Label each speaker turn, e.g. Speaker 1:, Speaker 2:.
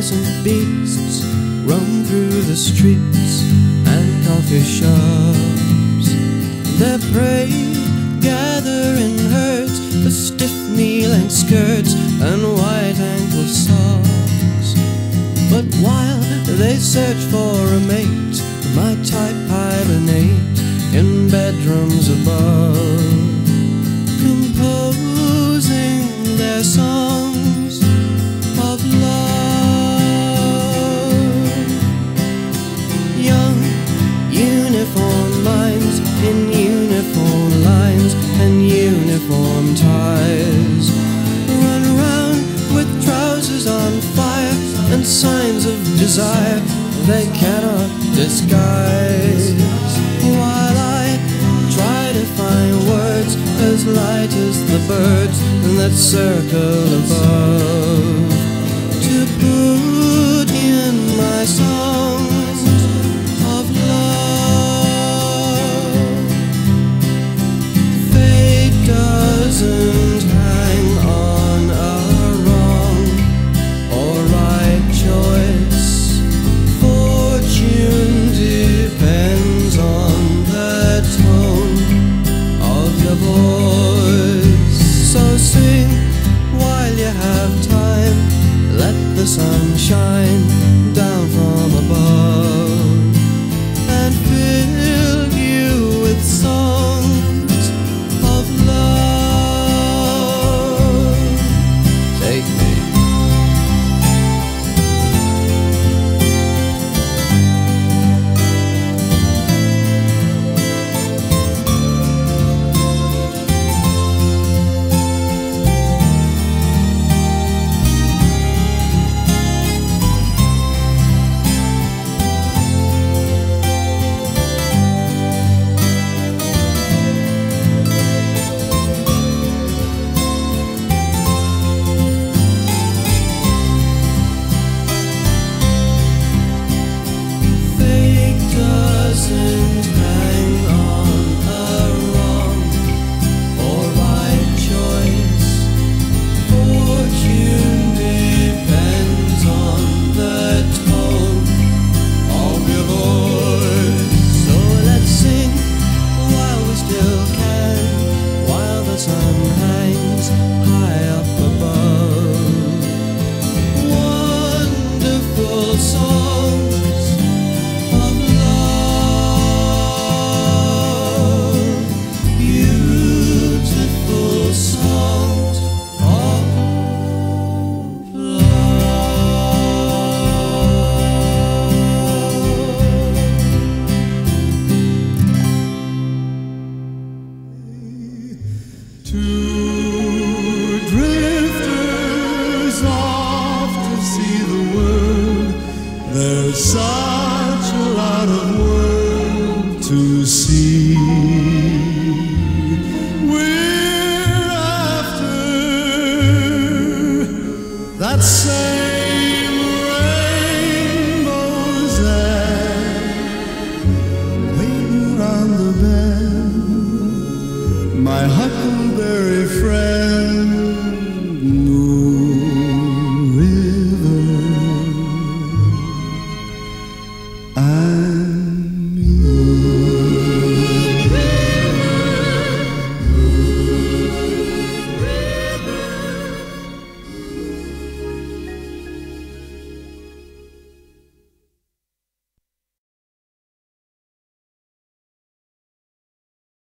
Speaker 1: peasant beasts roam through the streets and coffee shops. Their prey gather in herds with stiff knee-length skirts and white ankle socks. But while they search for a mate, my type hibernate in bedrooms above, composing their songs in uniform lines and uniform ties. Run around with trousers on fire and signs of desire. They cannot disguise. While I try to find words as light as the birds that circle above. To put in my songs the sun the
Speaker 2: side.